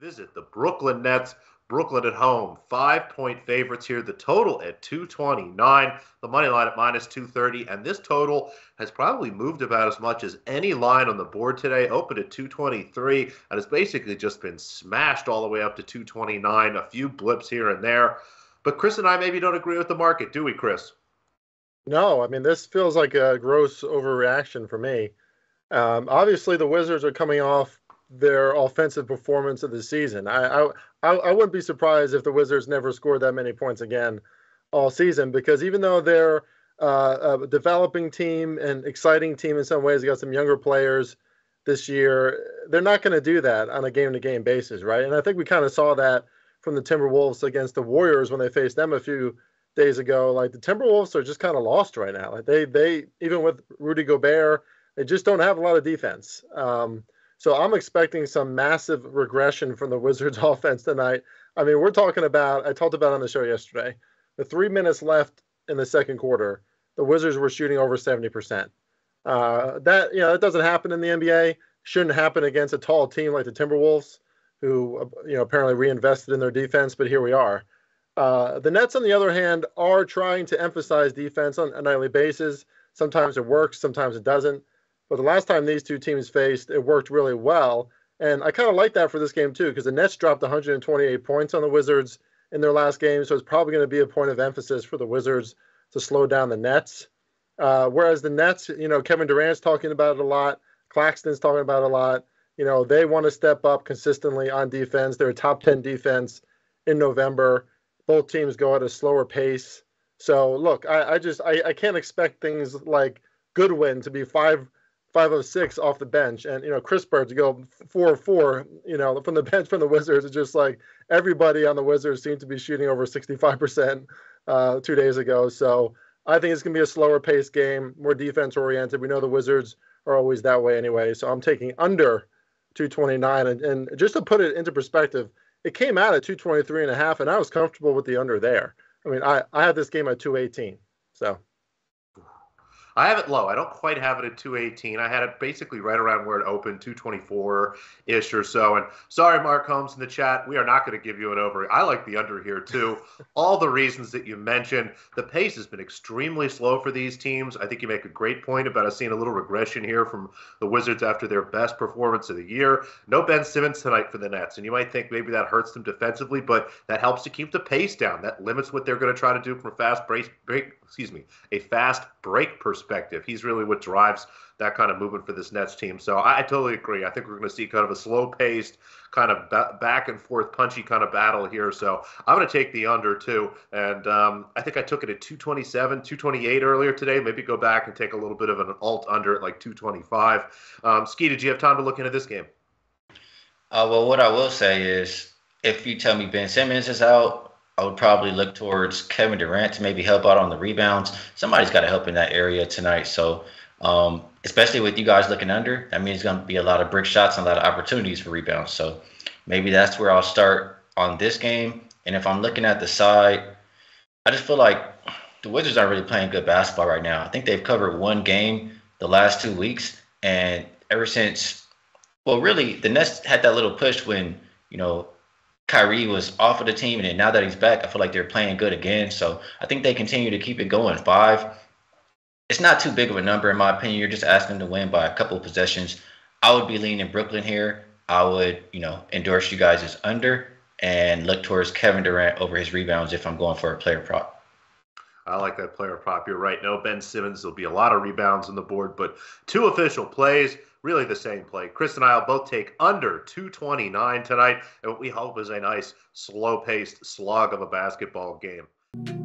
Visit the Brooklyn Nets. Brooklyn at home, five point favorites here. The total at 229, the money line at minus 230. And this total has probably moved about as much as any line on the board today. Opened at 223 and has basically just been smashed all the way up to 229. A few blips here and there. But Chris and I maybe don't agree with the market, do we, Chris? No, I mean, this feels like a gross overreaction for me. Um, obviously, the Wizards are coming off their offensive performance of the season. I, I I wouldn't be surprised if the Wizards never scored that many points again all season because even though they're uh, a developing team and exciting team in some ways, they got some younger players this year. They're not going to do that on a game-to-game basis, right? And I think we kind of saw that from the Timberwolves against the Warriors when they faced them a few days ago. Like the Timberwolves are just kind of lost right now. Like they they even with Rudy Gobert, they just don't have a lot of defense. Um, so I'm expecting some massive regression from the Wizards offense tonight. I mean, we're talking about, I talked about on the show yesterday, the three minutes left in the second quarter, the Wizards were shooting over 70%. Uh, that, you know, that doesn't happen in the NBA. Shouldn't happen against a tall team like the Timberwolves, who, uh, you know, apparently reinvested in their defense, but here we are. Uh, the Nets, on the other hand, are trying to emphasize defense on a nightly basis. Sometimes it works, sometimes it doesn't. But the last time these two teams faced, it worked really well. And I kind of like that for this game too, because the Nets dropped 128 points on the Wizards in their last game, so it's probably going to be a point of emphasis for the Wizards to slow down the Nets. Uh, whereas the Nets, you know, Kevin Durant's talking about it a lot, Claxton's talking about it a lot. You know, they want to step up consistently on defense. They're a top 10 defense in November. Both teams go at a slower pace. So look, I, I just I, I can't expect things like Goodwin to be five 506 off the bench, and you know Kispert to go four four, you know, from the bench from the Wizards. It's just like everybody on the Wizards seemed to be shooting over 65 percent uh, two days ago. So I think it's gonna be a slower paced game, more defense oriented. We know the Wizards are always that way anyway. So I'm taking under 229, and, and just to put it into perspective, it came out at 223 and a half, and I was comfortable with the under there. I mean, I I had this game at 218, so. I have it low. I don't quite have it at 218. I had it basically right around where it opened, 224 ish or so. And sorry, Mark Holmes in the chat, we are not going to give you an over. I like the under here too. All the reasons that you mentioned. The pace has been extremely slow for these teams. I think you make a great point about us seeing a little regression here from the Wizards after their best performance of the year. No Ben Simmons tonight for the Nets, and you might think maybe that hurts them defensively, but that helps to keep the pace down. That limits what they're going to try to do from a fast break, break excuse me, a fast break perspective. He's really what drives that kind of movement for this Nets team. So I, I totally agree. I think we're going to see kind of a slow paced, kind of ba- back and forth, punchy kind of battle here. So I'm going to take the under too. And um, I think I took it at 227, 228 earlier today. Maybe go back and take a little bit of an alt under at like 225. Um, Skee, did you have time to look into this game? Uh, well, what I will say is if you tell me Ben Simmons is out, I would probably look towards Kevin Durant to maybe help out on the rebounds. Somebody's got to help in that area tonight. So, um, especially with you guys looking under, that means it's going to be a lot of brick shots and a lot of opportunities for rebounds. So, maybe that's where I'll start on this game. And if I'm looking at the side, I just feel like the Wizards aren't really playing good basketball right now. I think they've covered one game the last two weeks, and ever since, well, really, the Nets had that little push when you know Kyrie was off of the team, and then now that he's back, I feel like they're playing good again. So I think they continue to keep it going. Five, it's not too big of a number in my opinion. You're just asking to win by a couple of possessions. I would be leaning Brooklyn here. I would, you know, endorse you guys as under and look towards Kevin Durant over his rebounds if I'm going for a player prop. I like that player prop. You're right. No Ben Simmons. There'll be a lot of rebounds on the board, but two official plays really the same play. Chris and I will both take under 229 tonight, and what we hope is a nice, slow paced slog of a basketball game.